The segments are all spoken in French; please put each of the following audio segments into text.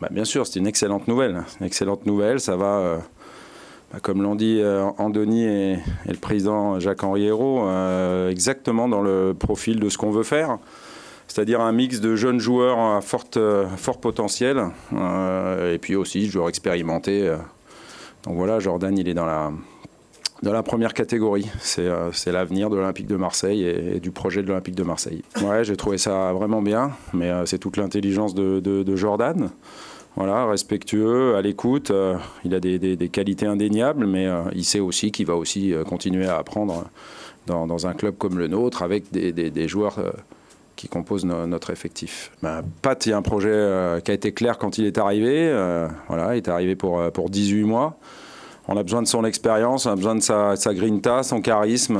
Bah, bien sûr, c'est une excellente nouvelle. Une excellente nouvelle, ça va, euh, bah, comme l'ont dit euh, Andoni et, le président Jacques-Henri Hérault, euh, exactement dans le profil de ce qu'on veut faire. C'est-à-dire un mix de jeunes joueurs à forte, fort potentiel et puis aussi joueurs expérimentés. Donc voilà, Jordan, il est dans la, dans la première catégorie. C'est l'avenir de l'Olympique de Marseille et, du projet de l'Olympique de Marseille. Ouais, j'ai trouvé ça vraiment bien, mais c'est toute l'intelligence de, Jordan. Voilà, respectueux, à l'écoute. Euh, il a des, qualités indéniables, mais euh, il sait aussi qu'il va aussi euh, continuer à apprendre dans, un club comme le nôtre avec des, joueurs qui composent notre effectif. Ben, Pat, il y a un projet qui a été clair quand il est arrivé. voilà, il est arrivé pour 18 mois. On a besoin de son expérience, on a besoin de sa, grinta, son charisme.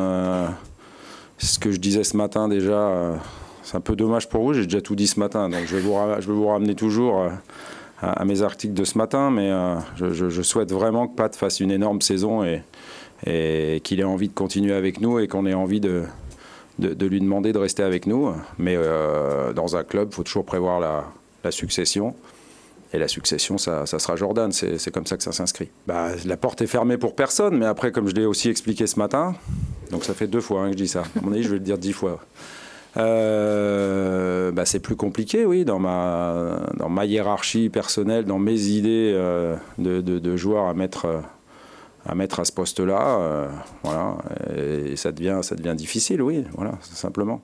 C'est ce que je disais ce matin déjà. c'est un peu dommage pour vous, j'ai déjà tout dit ce matin, donc je vais vous, ramener toujours à, mes articles de ce matin, mais euh, je, souhaite vraiment que Pat fasse une énorme saison et, qu'il ait envie de continuer avec nous et qu'on ait envie de, lui demander de rester avec nous. Mais euh, dans un club, il faut toujours prévoir la, succession. Et la succession, ça, sera Jordan, c'est comme ça que ça s'inscrit. Bah, la porte est fermée pour personne, mais après, comme je l'ai aussi expliqué ce matin, donc ça fait deux fois hein, que je dis ça. À mon avis, je vais le dire dix fois. Euh, bah, c'est plus compliqué, oui, dans ma, dans ma hiérarchie personnelle, dans mes idées euh, de, de, joueurs à mettre, à mettre à ce poste-là. Euh, voilà, et ça devient, ça devient difficile, oui, voilà, simplement.